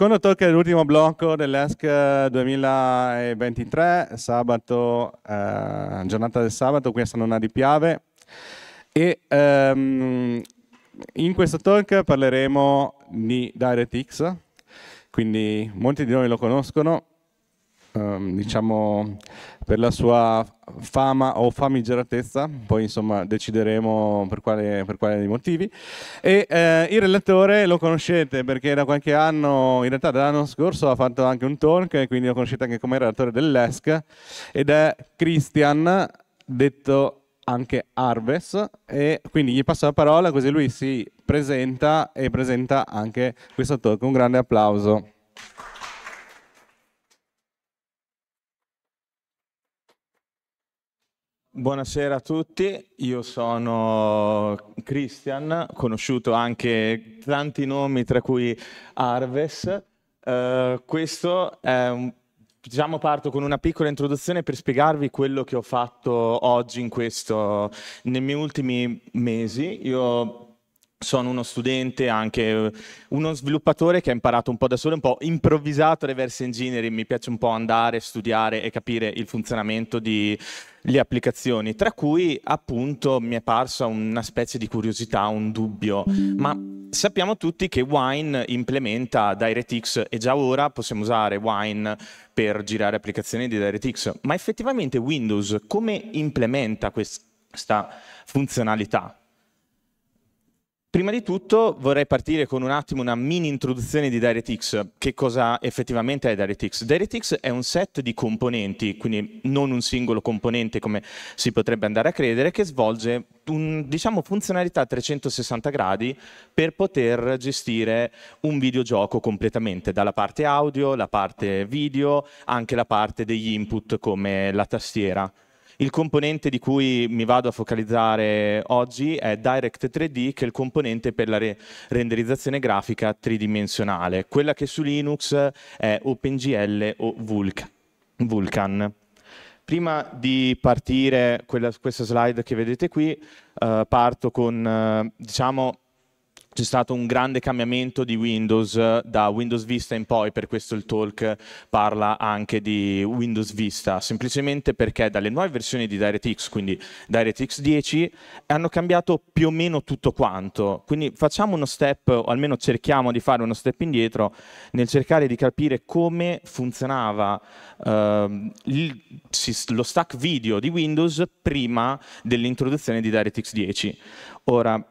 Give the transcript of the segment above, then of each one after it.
secondo talk dell'ultimo blocco dell'ESC 2023, sabato, eh, giornata del sabato, questa non ha di piave. E um, in questo talk parleremo di DirectX, quindi molti di noi lo conoscono, um, diciamo per la sua fama o famigeratezza, poi insomma decideremo per quale, per quale dei motivi. E eh, il relatore lo conoscete perché da qualche anno, in realtà dall'anno scorso ha fatto anche un talk, quindi lo conoscete anche come relatore dell'ESC, ed è Christian, detto anche Arves, e quindi gli passo la parola così lui si presenta e presenta anche questo talk. Un grande applauso. Buonasera a tutti, io sono Christian, conosciuto anche tanti nomi tra cui Arves. Uh, questo è un, diciamo parto con una piccola introduzione per spiegarvi quello che ho fatto oggi in questo, nei miei ultimi mesi. Io sono uno studente, anche uno sviluppatore che ha imparato un po' da solo, un po' improvvisato reverse engineering, mi piace un po' andare, studiare e capire il funzionamento di le applicazioni, tra cui appunto mi è parsa una specie di curiosità, un dubbio, ma sappiamo tutti che Wine implementa DirectX e già ora possiamo usare Wine per girare applicazioni di DirectX, ma effettivamente Windows come implementa questa funzionalità? Prima di tutto vorrei partire con un attimo una mini introduzione di DirectX. Che cosa effettivamente è DirectX? DirectX è un set di componenti, quindi non un singolo componente come si potrebbe andare a credere, che svolge un, diciamo, funzionalità a 360 gradi per poter gestire un videogioco completamente, dalla parte audio, la parte video, anche la parte degli input come la tastiera. Il componente di cui mi vado a focalizzare oggi è Direct 3D, che è il componente per la re renderizzazione grafica tridimensionale. Quella che su Linux è OpenGL o Vulkan. Prima di partire quella, questa slide che vedete qui, uh, parto con uh, diciamo, c'è stato un grande cambiamento di Windows eh, da Windows Vista in poi, per questo il talk parla anche di Windows Vista, semplicemente perché dalle nuove versioni di DirectX, quindi DirectX 10, hanno cambiato più o meno tutto quanto. Quindi facciamo uno step, o almeno cerchiamo di fare uno step indietro, nel cercare di capire come funzionava uh, il, lo stack video di Windows prima dell'introduzione di DirectX 10. Ora,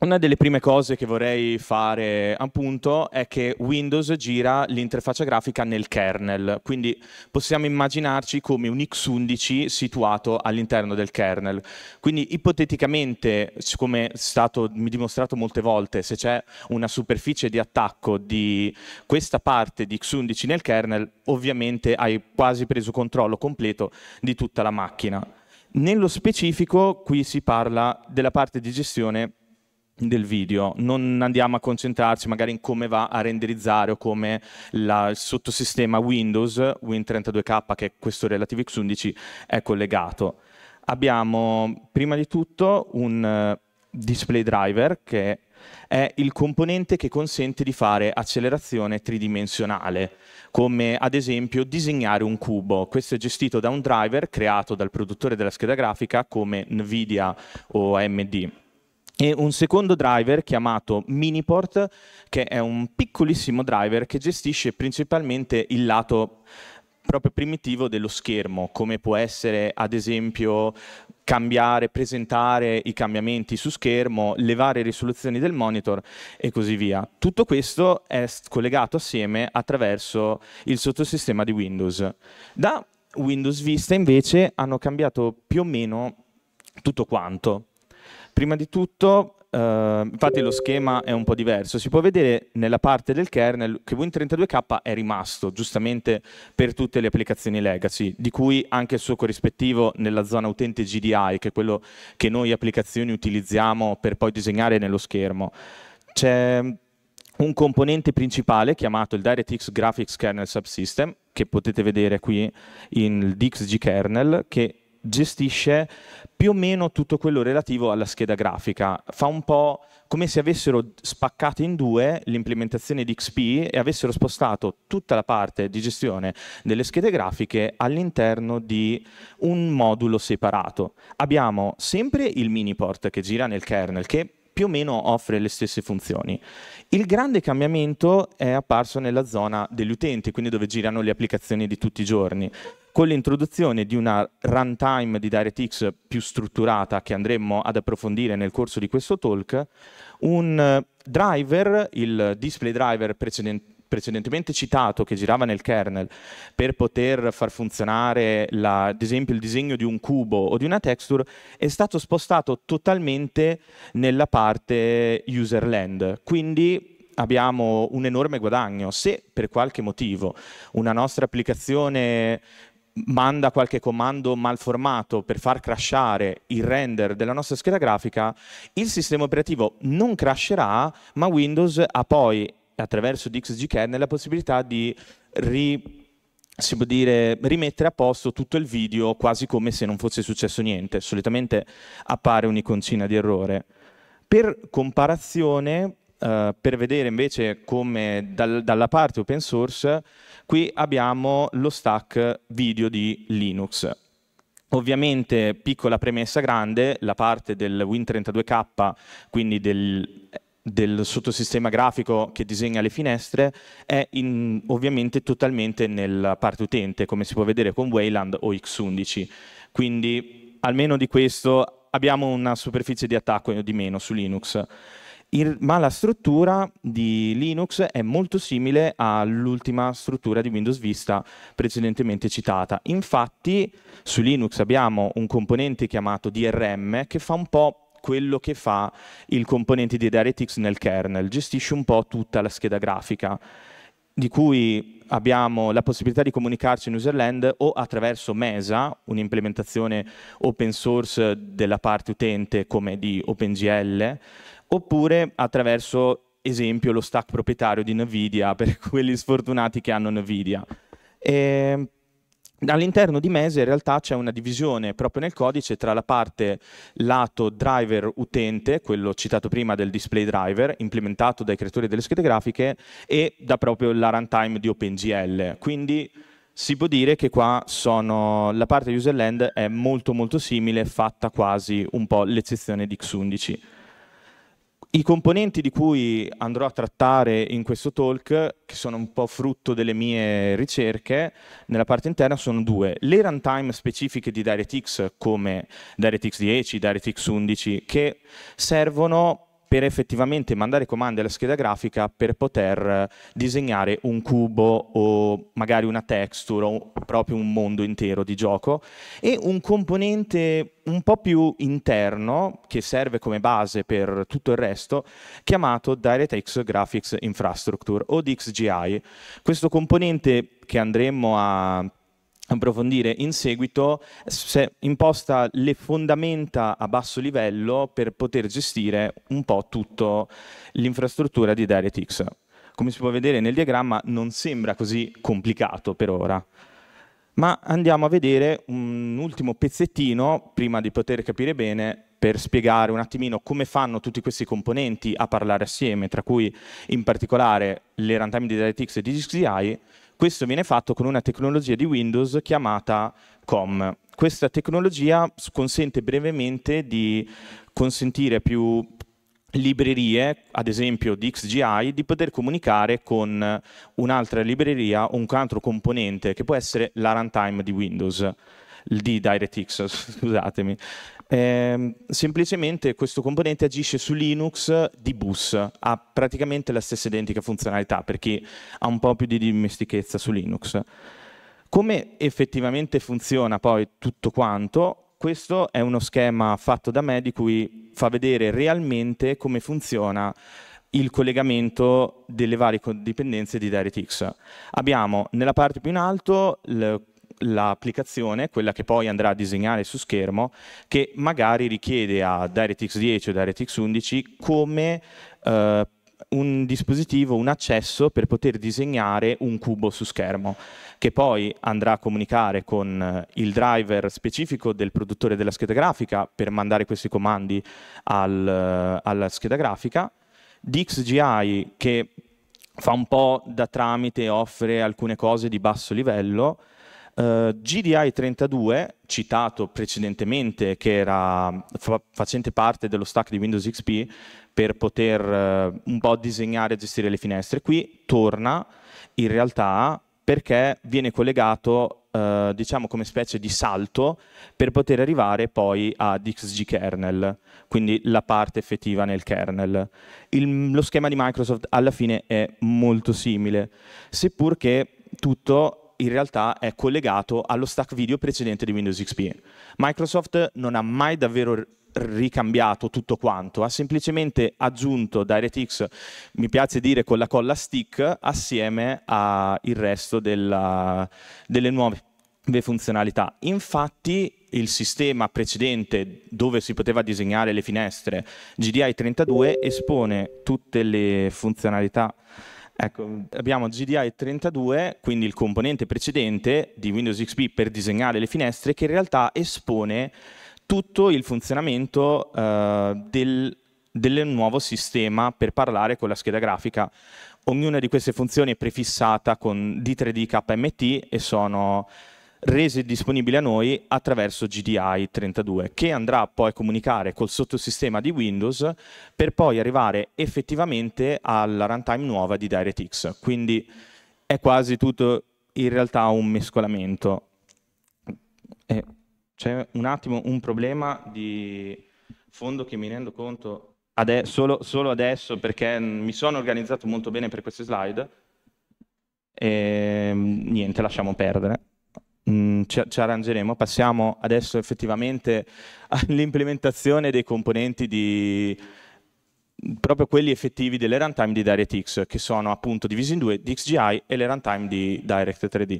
una delle prime cose che vorrei fare appunto è che Windows gira l'interfaccia grafica nel kernel, quindi possiamo immaginarci come un x11 situato all'interno del kernel. Quindi ipoteticamente, come è stato dimostrato molte volte, se c'è una superficie di attacco di questa parte di x11 nel kernel, ovviamente hai quasi preso controllo completo di tutta la macchina. Nello specifico qui si parla della parte di gestione del video, non andiamo a concentrarci magari in come va a renderizzare o come la, il sottosistema Windows, Win32K che è questo relativo X11 è collegato. Abbiamo prima di tutto un uh, display driver che è il componente che consente di fare accelerazione tridimensionale, come ad esempio disegnare un cubo. Questo è gestito da un driver creato dal produttore della scheda grafica come Nvidia o AMD e un secondo driver chiamato Miniport, che è un piccolissimo driver che gestisce principalmente il lato proprio primitivo dello schermo, come può essere ad esempio cambiare, presentare i cambiamenti su schermo, le varie risoluzioni del monitor e così via. Tutto questo è collegato assieme attraverso il sottosistema di Windows. Da Windows Vista invece hanno cambiato più o meno tutto quanto. Prima di tutto, Uh, infatti lo schema è un po' diverso. Si può vedere nella parte del kernel che Win32K è rimasto giustamente per tutte le applicazioni legacy, di cui anche il suo corrispettivo nella zona utente GDI, che è quello che noi applicazioni utilizziamo per poi disegnare nello schermo. C'è un componente principale chiamato il DirectX Graphics Kernel Subsystem, che potete vedere qui in DXG kernel, che gestisce più o meno tutto quello relativo alla scheda grafica. Fa un po' come se avessero spaccato in due l'implementazione di XP e avessero spostato tutta la parte di gestione delle schede grafiche all'interno di un modulo separato. Abbiamo sempre il miniport che gira nel kernel, che più o meno offre le stesse funzioni. Il grande cambiamento è apparso nella zona degli utenti, quindi dove girano le applicazioni di tutti i giorni con l'introduzione di una runtime di DirectX più strutturata che andremo ad approfondire nel corso di questo talk, un driver, il display driver precedente precedentemente citato che girava nel kernel per poter far funzionare la, ad esempio il disegno di un cubo o di una texture è stato spostato totalmente nella parte userland quindi abbiamo un enorme guadagno se per qualche motivo una nostra applicazione manda qualche comando malformato per far crashare il render della nostra scheda grafica, il sistema operativo non crasherà, ma Windows ha poi, attraverso DXGKernel, la possibilità di ri, si può dire, rimettere a posto tutto il video quasi come se non fosse successo niente. Solitamente appare un'iconcina di errore. Per comparazione, Uh, per vedere invece come dal, dalla parte open source, qui abbiamo lo stack video di Linux. Ovviamente, piccola premessa grande, la parte del Win32K, quindi del, del sottosistema grafico che disegna le finestre, è in, ovviamente totalmente nella parte utente, come si può vedere con Wayland o X11. Quindi, almeno di questo, abbiamo una superficie di attacco di meno su Linux. Il, ma la struttura di Linux è molto simile all'ultima struttura di Windows Vista precedentemente citata. Infatti su Linux abbiamo un componente chiamato DRM che fa un po' quello che fa il componente di DirectX nel kernel, gestisce un po' tutta la scheda grafica di cui abbiamo la possibilità di comunicarci in userland o attraverso Mesa, un'implementazione open source della parte utente come di OpenGL, oppure attraverso, esempio, lo stack proprietario di NVIDIA per quelli sfortunati che hanno NVIDIA. E All'interno di Mese in realtà c'è una divisione proprio nel codice tra la parte lato driver utente, quello citato prima del display driver, implementato dai creatori delle schede grafiche, e da proprio la runtime di OpenGL. Quindi si può dire che qua sono, la parte userland è molto molto simile, fatta quasi un po' l'eccezione di X11. I componenti di cui andrò a trattare in questo talk, che sono un po' frutto delle mie ricerche, nella parte interna sono due. Le runtime specifiche di DirectX come DirectX 10, DirectX 11, che servono per effettivamente mandare comandi alla scheda grafica per poter disegnare un cubo o magari una texture o proprio un mondo intero di gioco e un componente un po' più interno che serve come base per tutto il resto chiamato DirectX Graphics Infrastructure o DXGI. Questo componente che andremo a approfondire in seguito, se imposta le fondamenta a basso livello per poter gestire un po' tutta l'infrastruttura di DirectX. Come si può vedere nel diagramma non sembra così complicato per ora. Ma andiamo a vedere un ultimo pezzettino, prima di poter capire bene, per spiegare un attimino come fanno tutti questi componenti a parlare assieme, tra cui in particolare le runtime di DirectX e DXDI, questo viene fatto con una tecnologia di Windows chiamata COM. Questa tecnologia consente brevemente di consentire più librerie, ad esempio di XGI, di poter comunicare con un'altra libreria o un altro componente che può essere la runtime di Windows, di DirectX, scusatemi. Eh, semplicemente questo componente agisce su Linux di bus, ha praticamente la stessa identica funzionalità per chi ha un po' più di dimestichezza su Linux. Come effettivamente funziona poi tutto quanto? Questo è uno schema fatto da me di cui fa vedere realmente come funziona il collegamento delle varie dipendenze di DirectX. Abbiamo nella parte più in alto l'applicazione, quella che poi andrà a disegnare su schermo, che magari richiede a DirectX 10 o DirectX 11 come eh, un dispositivo, un accesso per poter disegnare un cubo su schermo, che poi andrà a comunicare con eh, il driver specifico del produttore della scheda grafica per mandare questi comandi al, eh, alla scheda grafica, DXGI che fa un po' da tramite offre alcune cose di basso livello, Uh, GDI 32, citato precedentemente, che era fa facente parte dello stack di Windows XP per poter uh, un po' disegnare e gestire le finestre, qui torna in realtà perché viene collegato uh, diciamo come specie di salto per poter arrivare poi ad XG kernel, quindi la parte effettiva nel kernel. Il, lo schema di Microsoft alla fine è molto simile, seppur che tutto in realtà è collegato allo stack video precedente di Windows XP. Microsoft non ha mai davvero ricambiato tutto quanto, ha semplicemente aggiunto DirectX, mi piace dire con la colla stick, assieme al resto della, delle nuove funzionalità. Infatti il sistema precedente dove si poteva disegnare le finestre, GDI 32, espone tutte le funzionalità Ecco, abbiamo GDI 32, quindi il componente precedente di Windows XP per disegnare le finestre, che in realtà espone tutto il funzionamento uh, del, del nuovo sistema per parlare con la scheda grafica. Ognuna di queste funzioni è prefissata con D3D KMT e sono resi disponibili a noi attraverso GDI 32, che andrà poi a comunicare col sottosistema di Windows per poi arrivare effettivamente alla runtime nuova di DirectX. Quindi è quasi tutto in realtà un mescolamento. Eh, c'è un attimo un problema di fondo che mi rendo conto ade solo, solo adesso perché mi sono organizzato molto bene per queste slide. E, niente, lasciamo perdere. Mm, ci, ci, arrangeremo. Passiamo adesso effettivamente all'implementazione dei componenti di proprio quelli effettivi delle runtime di DirectX, che sono appunto divisi in due, DXGI e le runtime di Direct 3D.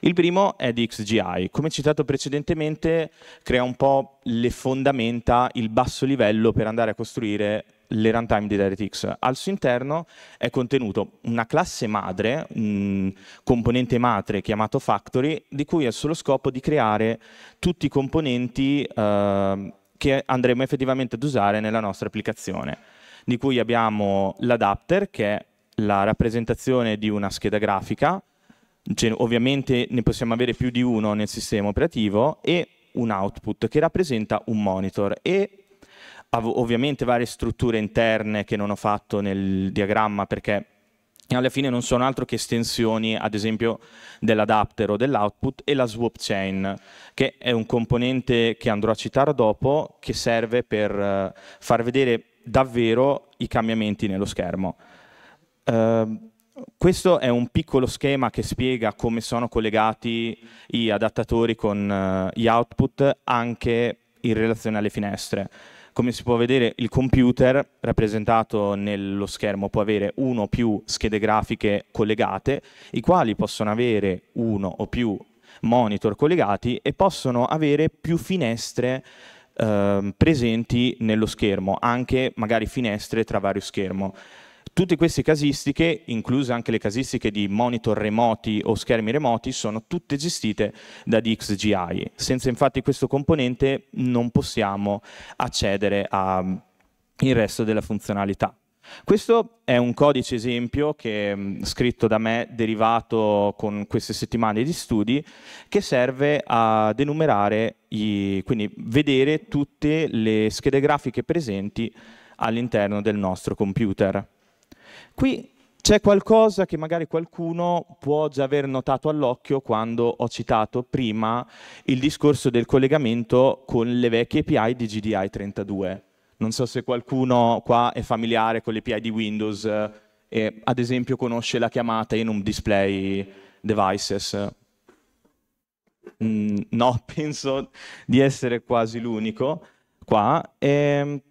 Il primo è DXGI. Come citato precedentemente, crea un po' le fondamenta, il basso livello per andare a costruire le runtime di DirectX. Al suo interno è contenuto una classe madre, un componente madre chiamato Factory, di cui il solo scopo di creare tutti i componenti eh, che andremo effettivamente ad usare nella nostra applicazione, di cui abbiamo l'adapter, che è la rappresentazione di una scheda grafica, cioè, ovviamente ne possiamo avere più di uno nel sistema operativo, e un output che rappresenta un monitor e ovviamente varie strutture interne che non ho fatto nel diagramma perché alla fine non sono altro che estensioni, ad esempio, dell'adapter o dell'output e la swap chain, che è un componente che andrò a citare dopo, che serve per uh, far vedere davvero i cambiamenti nello schermo. Uh, questo è un piccolo schema che spiega come sono collegati gli adattatori con uh, gli output anche in relazione alle finestre. Come si può vedere il computer rappresentato nello schermo può avere uno o più schede grafiche collegate, i quali possono avere uno o più monitor collegati e possono avere più finestre eh, presenti nello schermo, anche magari finestre tra vario schermo. Tutte queste casistiche, incluse anche le casistiche di monitor remoti o schermi remoti, sono tutte gestite da DXGI. Senza infatti questo componente non possiamo accedere al resto della funzionalità. Questo è un codice esempio che mm, scritto da me, derivato con queste settimane di studi, che serve a denumerare, i, quindi vedere tutte le schede grafiche presenti all'interno del nostro computer. Qui c'è qualcosa che magari qualcuno può già aver notato all'occhio quando ho citato prima il discorso del collegamento con le vecchie API di GDI 32. Non so se qualcuno qua è familiare con le API di Windows eh, e ad esempio conosce la chiamata in un display devices. Mm, no, penso di essere quasi l'unico qua. E, ehm,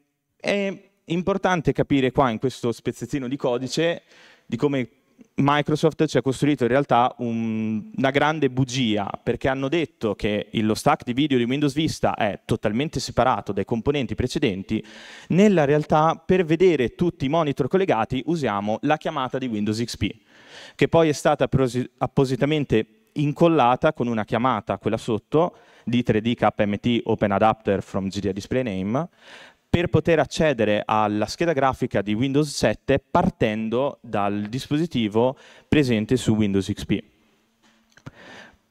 e importante capire qua in questo spezzettino di codice di come Microsoft ci ha costruito in realtà un, una grande bugia perché hanno detto che lo stack di video di Windows Vista è totalmente separato dai componenti precedenti, nella realtà per vedere tutti i monitor collegati usiamo la chiamata di Windows XP, che poi è stata appositamente incollata con una chiamata, quella sotto, di 3D KMT Open Adapter from GDA Display Name, per poter accedere alla scheda grafica di Windows 7 partendo dal dispositivo presente su Windows XP.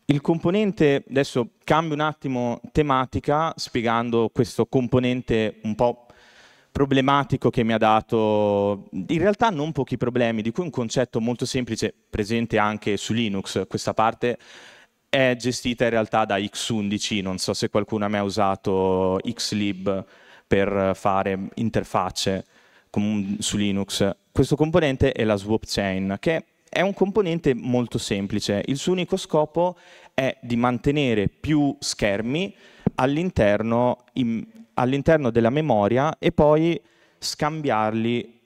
Il componente, adesso cambio un attimo tematica spiegando questo componente un po' problematico che mi ha dato, in realtà non pochi problemi, di cui un concetto molto semplice presente anche su Linux. Questa parte è gestita in realtà da X11, non so se qualcuno ha mai usato Xlib, per fare interfacce su Linux. Questo componente è la swap chain, che è un componente molto semplice. Il suo unico scopo è di mantenere più schermi all'interno, all'interno della memoria e poi scambiarli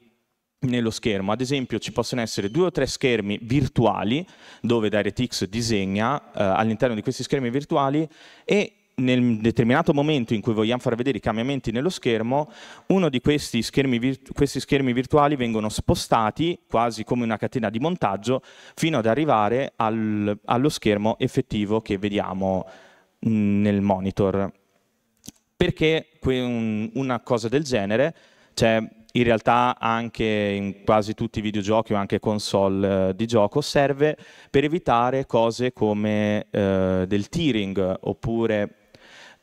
nello schermo. Ad esempio ci possono essere due o tre schermi virtuali dove DirectX disegna eh, all'interno di questi schermi virtuali e nel determinato momento in cui vogliamo far vedere i cambiamenti nello schermo, uno di questi schermi, questi schermi virtuali vengono spostati quasi come una catena di montaggio fino ad arrivare al, allo schermo effettivo che vediamo nel monitor. Perché un, una cosa del genere? Cioè, in realtà anche in quasi tutti i videogiochi o anche console eh, di gioco serve per evitare cose come eh, del tearing oppure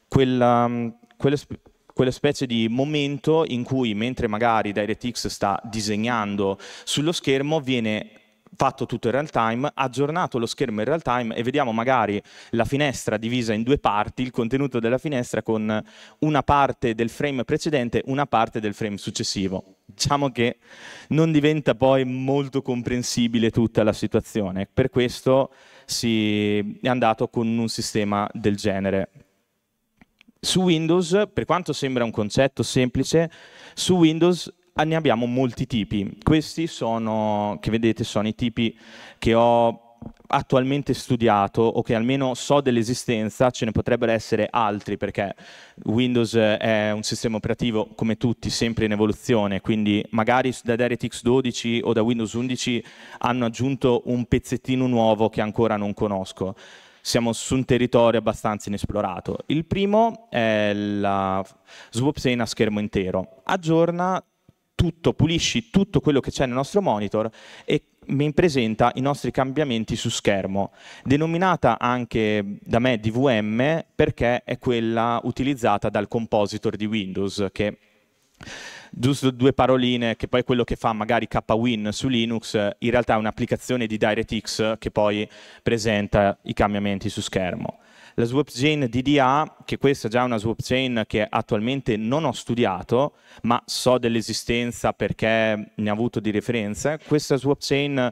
quella, mm, quella, quella specie di momento in cui mentre magari DirectX sta disegnando sullo schermo viene fatto tutto in real time, aggiornato lo schermo in real time e vediamo magari la finestra divisa in due parti, il contenuto della finestra con una parte del frame precedente, una parte del frame successivo. Diciamo che non diventa poi molto comprensibile tutta la situazione, per questo si è andato con un sistema del genere. Su Windows, per quanto sembra un concetto semplice, su Windows ne abbiamo molti tipi. Questi sono, che vedete, sono i tipi che ho attualmente studiato o che almeno so dell'esistenza, ce ne potrebbero essere altri perché Windows è un sistema operativo come tutti sempre in evoluzione, quindi magari da DirectX 12 o da Windows 11 hanno aggiunto un pezzettino nuovo che ancora non conosco siamo su un territorio abbastanza inesplorato. Il primo è la Swapsane a schermo intero. Aggiorna tutto, pulisci tutto quello che c'è nel nostro monitor e mi presenta i nostri cambiamenti su schermo, denominata anche da me DVM perché è quella utilizzata dal compositor di Windows che giusto due paroline, che poi quello che fa magari kwin su Linux, in realtà è un'applicazione di DirectX che poi presenta i cambiamenti su schermo. La swapchain DDA, che questa è già una swapchain che attualmente non ho studiato, ma so dell'esistenza perché ne ho avuto di referenze, questa swapchain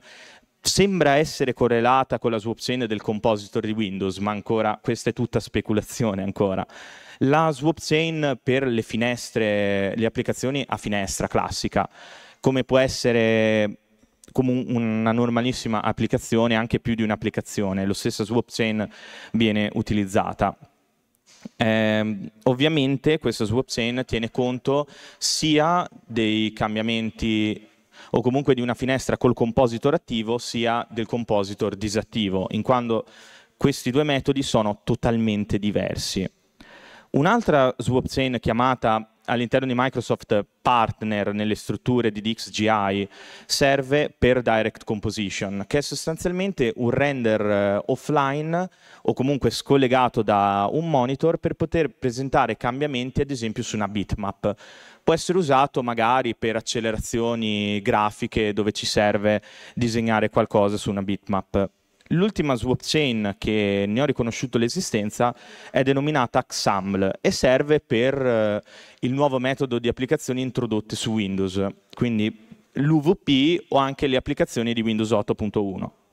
sembra essere correlata con la swapchain del compositor di Windows, ma ancora questa è tutta speculazione ancora. La swap chain per le finestre, le applicazioni a finestra classica, come può essere come una normalissima applicazione, anche più di un'applicazione, lo stesso swap chain viene utilizzata. Eh, ovviamente questa swap chain tiene conto sia dei cambiamenti o comunque di una finestra col compositor attivo sia del compositor disattivo, in quanto questi due metodi sono totalmente diversi. Un'altra swap chain chiamata all'interno di Microsoft Partner nelle strutture di DXGI serve per Direct Composition, che è sostanzialmente un render eh, offline o comunque scollegato da un monitor per poter presentare cambiamenti ad esempio su una bitmap. Può essere usato magari per accelerazioni grafiche dove ci serve disegnare qualcosa su una bitmap. L'ultima swap chain che ne ho riconosciuto l'esistenza è denominata XAML e serve per eh, il nuovo metodo di applicazioni introdotte su Windows, quindi l'UVP o anche le applicazioni di Windows 8.1.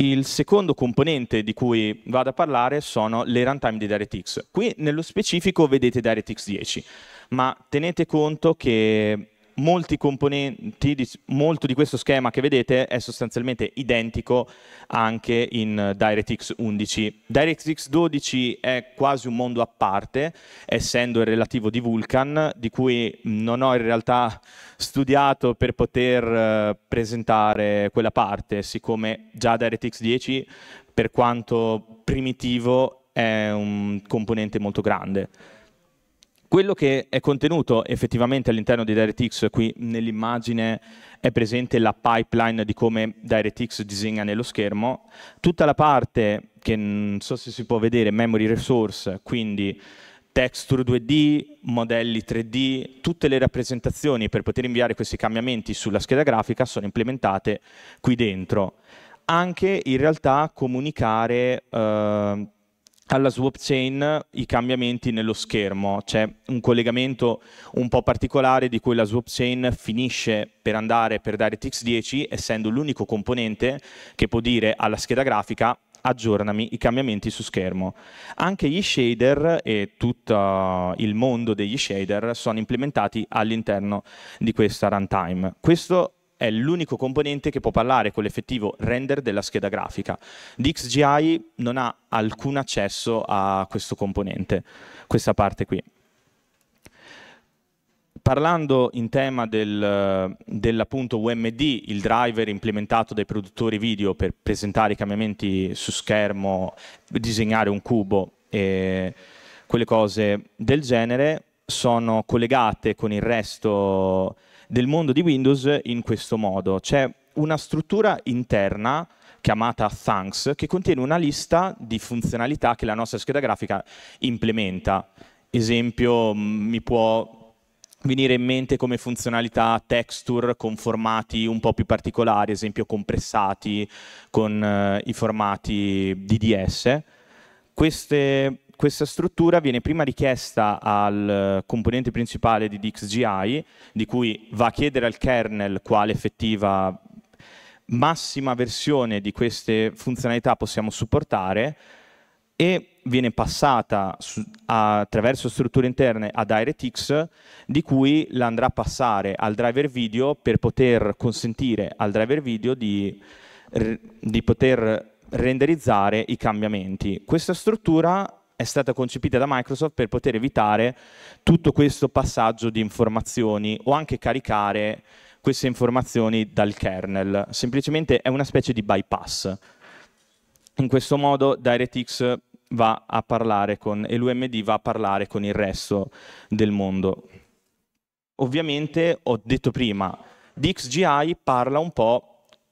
Il secondo componente di cui vado a parlare sono le runtime di DirectX. Qui nello specifico vedete DirectX 10, ma tenete conto che molti componenti, di, molto di questo schema che vedete è sostanzialmente identico anche in DirectX 11. DirectX 12 è quasi un mondo a parte, essendo il relativo di Vulkan, di cui non ho in realtà studiato per poter uh, presentare quella parte, siccome già DirectX 10, per quanto primitivo, è un componente molto grande. Quello che è contenuto effettivamente all'interno di DirectX, qui nell'immagine è presente la pipeline di come DirectX disegna nello schermo, tutta la parte che non so se si può vedere, memory resource, quindi texture 2D, modelli 3D, tutte le rappresentazioni per poter inviare questi cambiamenti sulla scheda grafica sono implementate qui dentro. Anche in realtà comunicare eh, alla swap chain i cambiamenti nello schermo. C'è un collegamento un po' particolare di cui la swap chain finisce per andare per DirectX 10, essendo l'unico componente che può dire alla scheda grafica aggiornami i cambiamenti su schermo. Anche gli shader e tutto il mondo degli shader sono implementati all'interno di questa runtime. Questo è l'unico componente che può parlare con l'effettivo render della scheda grafica. DXGI non ha alcun accesso a questo componente, questa parte qui. Parlando in tema del, dell'appunto UMD, il driver implementato dai produttori video per presentare i cambiamenti su schermo, disegnare un cubo e quelle cose del genere, sono collegate con il resto del mondo di Windows in questo modo. C'è una struttura interna chiamata Thanks che contiene una lista di funzionalità che la nostra scheda grafica implementa. Esempio, mi può venire in mente come funzionalità texture con formati un po' più particolari, esempio compressati con uh, i formati DDS. Queste questa struttura viene prima richiesta al componente principale di DXGI, di cui va a chiedere al kernel quale effettiva massima versione di queste funzionalità possiamo supportare e viene passata su, attraverso strutture interne a DirectX di cui la andrà a passare al driver video per poter consentire al driver video di, di poter renderizzare i cambiamenti. Questa struttura è stata concepita da Microsoft per poter evitare tutto questo passaggio di informazioni o anche caricare queste informazioni dal kernel. Semplicemente è una specie di bypass. In questo modo DirectX va a parlare con, e l'UMD va a parlare con il resto del mondo. Ovviamente, ho detto prima, DXGI parla un po'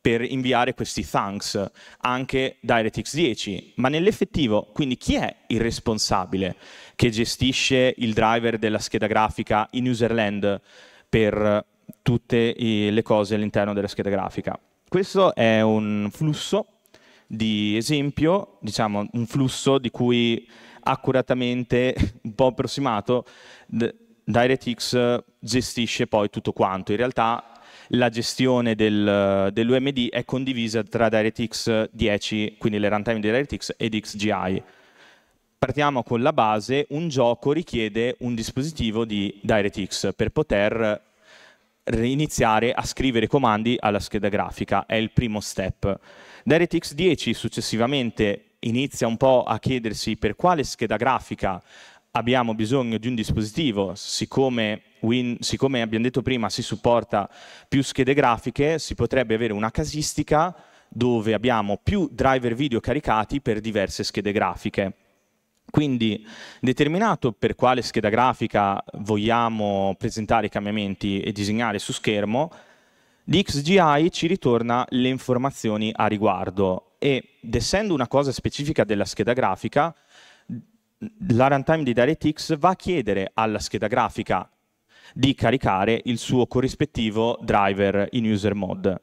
per inviare questi thanks anche DirectX 10, ma nell'effettivo, quindi chi è il responsabile che gestisce il driver della scheda grafica in userland per tutte le cose all'interno della scheda grafica? Questo è un flusso di esempio, diciamo un flusso di cui accuratamente, un po' approssimato, DirectX gestisce poi tutto quanto. In realtà la gestione del, dell'UMD è condivisa tra DirectX 10, quindi le runtime di DirectX, ed XGI. Partiamo con la base, un gioco richiede un dispositivo di DirectX per poter iniziare a scrivere comandi alla scheda grafica, è il primo step. DirectX 10 successivamente inizia un po' a chiedersi per quale scheda grafica abbiamo bisogno di un dispositivo, siccome, Win, siccome abbiamo detto prima si supporta più schede grafiche, si potrebbe avere una casistica dove abbiamo più driver video caricati per diverse schede grafiche. Quindi, determinato per quale scheda grafica vogliamo presentare i cambiamenti e disegnare su schermo, DXGI ci ritorna le informazioni a riguardo ed essendo una cosa specifica della scheda grafica, la runtime di DirectX va a chiedere alla scheda grafica di caricare il suo corrispettivo driver in user mode.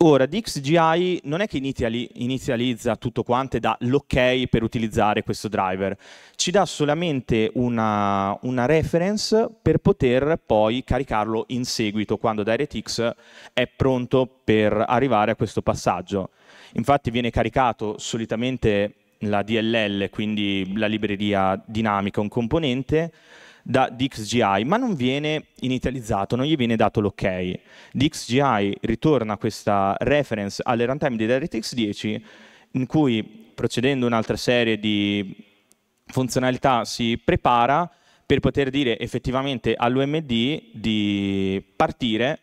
Ora, DXGI non è che inizializza tutto quanto e dà l'ok per utilizzare questo driver, ci dà solamente una, una, reference per poter poi caricarlo in seguito quando DirectX è pronto per arrivare a questo passaggio. Infatti viene caricato solitamente la DLL, quindi la libreria dinamica, un componente, da DXGI, ma non viene inizializzato, non gli viene dato l'ok. DXGI ritorna questa reference alle runtime di DirectX 10 in cui procedendo un'altra serie di funzionalità si prepara per poter dire effettivamente all'UMD di partire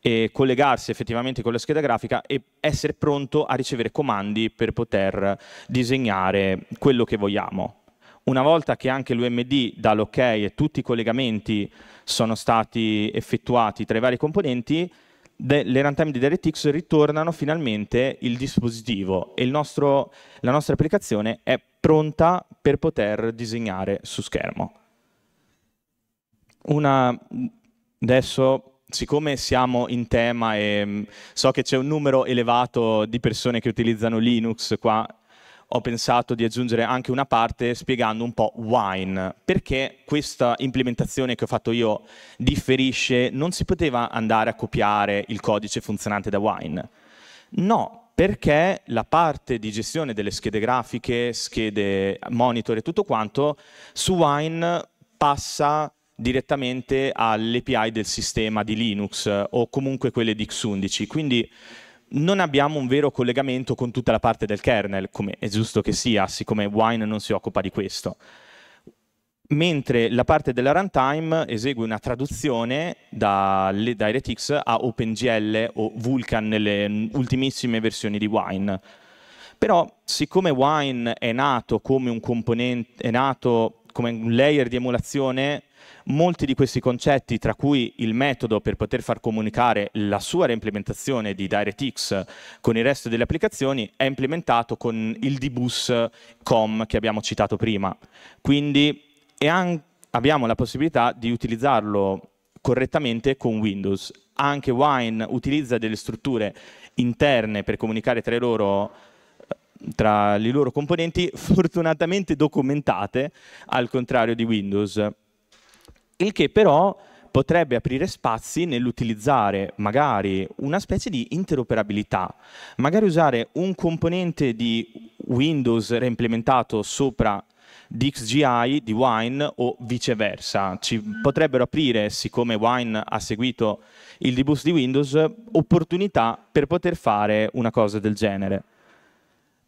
e collegarsi effettivamente con la scheda grafica e essere pronto a ricevere comandi per poter disegnare quello che vogliamo. Una volta che anche l'UMD dà l'ok e tutti i collegamenti sono stati effettuati tra i vari componenti, le runtime di DirectX ritornano finalmente il dispositivo e il nostro, la nostra applicazione è pronta per poter disegnare su schermo. Una, adesso, siccome siamo in tema e so che c'è un numero elevato di persone che utilizzano Linux qua ho pensato di aggiungere anche una parte spiegando un po' Wine, perché questa implementazione che ho fatto io differisce, non si poteva andare a copiare il codice funzionante da Wine. No, perché la parte di gestione delle schede grafiche, schede monitor e tutto quanto, su Wine passa direttamente all'API del sistema di Linux o comunque quelle di X11. Quindi non abbiamo un vero collegamento con tutta la parte del kernel, come è giusto che sia, siccome Wine non si occupa di questo. Mentre la parte della runtime esegue una traduzione da DirectX a OpenGL o Vulkan nelle ultimissime versioni di Wine. Però, siccome Wine è nato come un componente, è nato come un layer di emulazione molti di questi concetti, tra cui il metodo per poter far comunicare la sua reimplementazione di DirectX con il resto delle applicazioni, è implementato con il dbus com che abbiamo citato prima. Quindi abbiamo la possibilità di utilizzarlo correttamente con Windows. Anche Wine utilizza delle strutture interne per comunicare tra loro tra i loro componenti fortunatamente documentate al contrario di Windows il che però potrebbe aprire spazi nell'utilizzare magari una specie di interoperabilità, magari usare un componente di Windows reimplementato sopra DXGI di Wine o viceversa. Ci potrebbero aprire, siccome Wine ha seguito il debus di Windows, opportunità per poter fare una cosa del genere.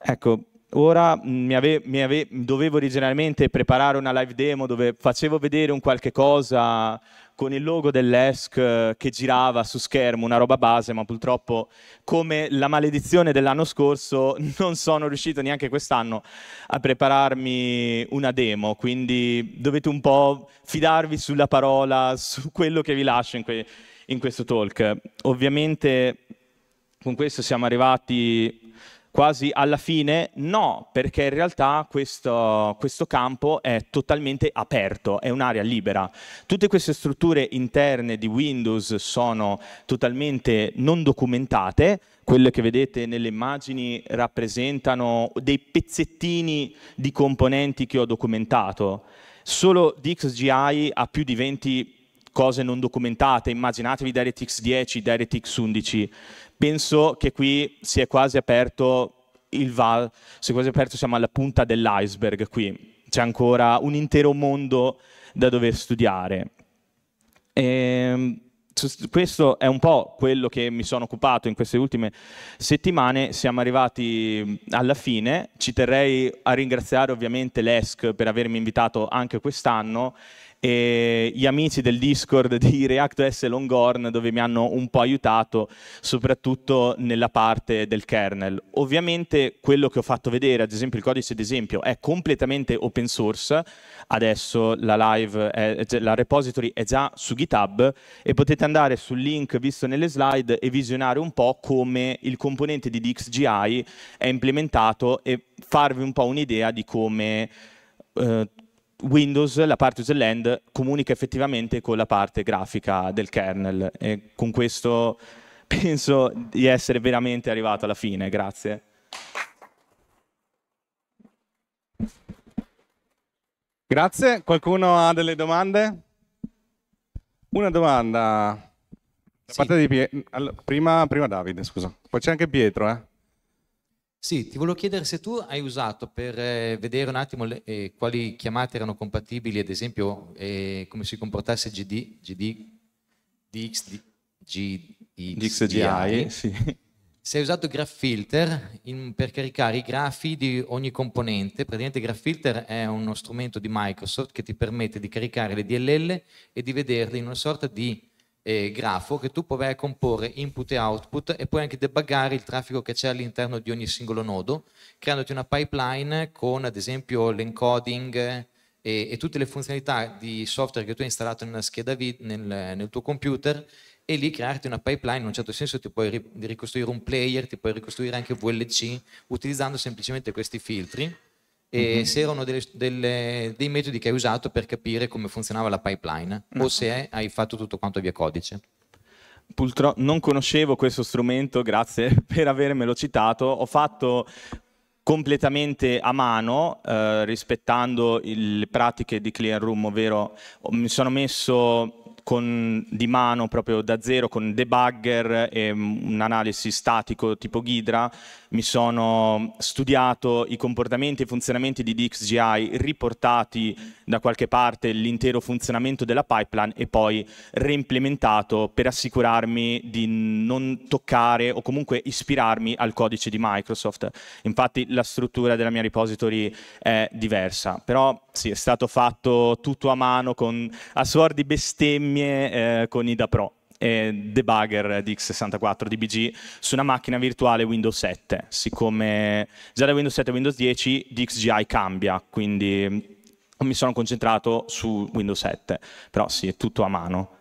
Ecco, ora mm, mi ave, mi ave, dovevo originalmente preparare una live demo dove facevo vedere un qualche cosa con il logo dell'ESC eh, che girava su schermo, una roba base, ma purtroppo come la maledizione dell'anno scorso non sono riuscito neanche quest'anno a prepararmi una demo, quindi dovete un po' fidarvi sulla parola, su quello che vi lascio in, que in questo talk. Ovviamente con questo siamo arrivati quasi alla fine? No, perché in realtà questo, questo, campo è totalmente aperto, è un'area libera. Tutte queste strutture interne di Windows sono totalmente non documentate, quelle che vedete nelle immagini rappresentano dei pezzettini di componenti che ho documentato. Solo DXGI ha più di 20 cose non documentate, immaginatevi DirectX 10, DirectX 11, penso che qui si è quasi aperto il val, si è quasi aperto, siamo alla punta dell'iceberg qui, c'è ancora un intero mondo da dover studiare. E, ehm, questo è un po' quello che mi sono occupato in queste ultime settimane, siamo arrivati alla fine, ci terrei a ringraziare ovviamente l'ESC per avermi invitato anche quest'anno e gli amici del Discord di ReactOS Longhorn dove mi hanno un po' aiutato soprattutto nella parte del kernel. Ovviamente quello che ho fatto vedere, ad esempio il codice d'esempio, è completamente open source, adesso la live, è, la repository è già su GitHub e potete andare sul link visto nelle slide e visionare un po' come il componente di DXGI è implementato e farvi un po' un'idea di come eh, Windows, la parte userland, comunica effettivamente con la parte grafica del kernel e con questo penso di essere veramente arrivato alla fine. Grazie. Grazie. Qualcuno ha delle domande? Una domanda. Sì. Di allora, prima, prima Davide, scusa. Poi c'è anche Pietro, eh? Sì, ti volevo chiedere se tu hai usato per eh, vedere un attimo le, eh, quali chiamate erano compatibili, ad esempio eh, come si comportasse GD, GD, DX, DXGI, sì. Se hai usato Graph Filter in, per caricare i grafi di ogni componente, praticamente Graph Filter è uno strumento di Microsoft che ti permette di caricare le DLL e di vederle in una sorta di eh, grafo che tu puoi comporre input e output e puoi anche debuggare il traffico che c'è all'interno di ogni singolo nodo, creandoti una pipeline con ad esempio l'encoding e, e, tutte le funzionalità di software che tu hai installato nella scheda vid nel, nel tuo computer e lì crearti una pipeline, in un certo senso ti puoi ricostruire un player, ti puoi ricostruire anche VLC utilizzando semplicemente questi filtri e mm-hmm. se erano delle, delle, dei metodi che hai usato per capire come funzionava la pipeline mm-hmm. o se hai fatto tutto quanto via codice. Purtroppo non conoscevo questo strumento, grazie per avermelo citato. Ho fatto completamente a mano, eh, rispettando le pratiche di Clean Room, ovvero mi sono messo con, di mano proprio da zero con debugger e un analisi statico tipo Ghidra mi sono studiato i comportamenti e i funzionamenti di DXGI riportati da qualche parte l'intero funzionamento della pipeline e poi reimplementato per assicurarmi di non toccare o comunque ispirarmi al codice di Microsoft. Infatti la struttura della mia repository è diversa, però sì, è stato fatto tutto a mano con a suor di bestemmie eh, con IDA Pro debugger di x64 DBG su una macchina virtuale Windows 7. Siccome già da Windows 7 a Windows 10 DXGI cambia, quindi mi sono concentrato su Windows 7, però sì, è tutto a mano.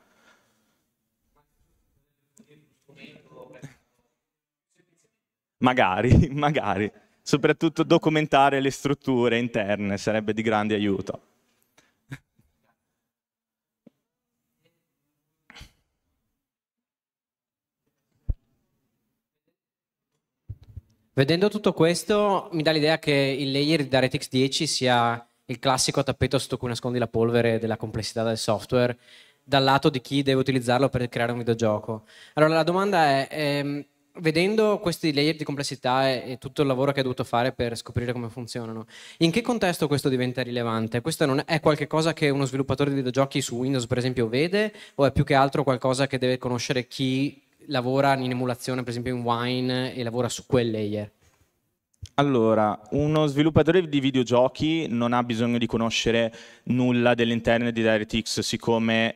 Magari, magari. Soprattutto documentare le strutture interne sarebbe di grande aiuto. Vedendo tutto questo, mi dà l'idea che il layer di DirectX 10 sia il classico tappeto sotto cui nascondi la polvere della complessità del software dal lato di chi deve utilizzarlo per creare un videogioco. Allora la domanda è, ehm, vedendo questi layer di complessità e, e, tutto il lavoro che hai dovuto fare per scoprire come funzionano, in che contesto questo diventa rilevante? Questo non è qualcosa che uno sviluppatore di videogiochi su Windows per esempio vede o è più che altro qualcosa che deve conoscere chi lavora in emulazione, per esempio in Wine, e lavora su quel layer? Allora, uno sviluppatore di videogiochi non ha bisogno di conoscere nulla dell'interno di DirectX, siccome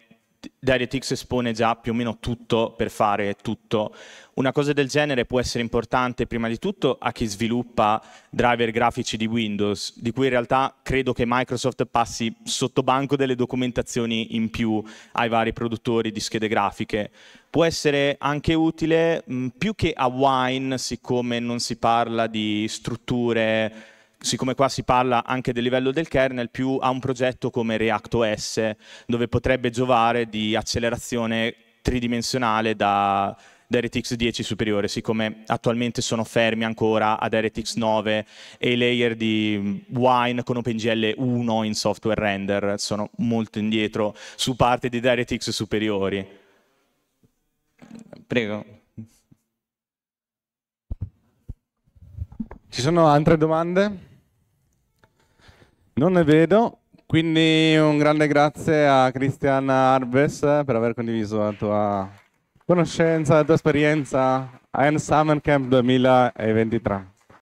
DirectX espone già più o meno tutto per fare tutto. Una cosa del genere può essere importante prima di tutto a chi sviluppa driver grafici di Windows, di cui in realtà credo che Microsoft passi sotto banco delle documentazioni in più ai vari produttori di schede grafiche. Può essere anche utile mh, più che a Wine, siccome non si parla di strutture siccome qua si parla anche del livello del kernel, più a un progetto come ReactOS, dove potrebbe giovare di accelerazione tridimensionale da DirectX 10 superiore, siccome attualmente sono fermi ancora a DirectX 9 e i layer di Wine con OpenGL 1 in software render sono molto indietro su parte di DirectX superiori. Prego. Ci sono altre domande? Non ne vedo, quindi un grande grazie a Christian Arbes per aver condiviso la tua conoscenza, la tua esperienza a N Summer Camp 2023.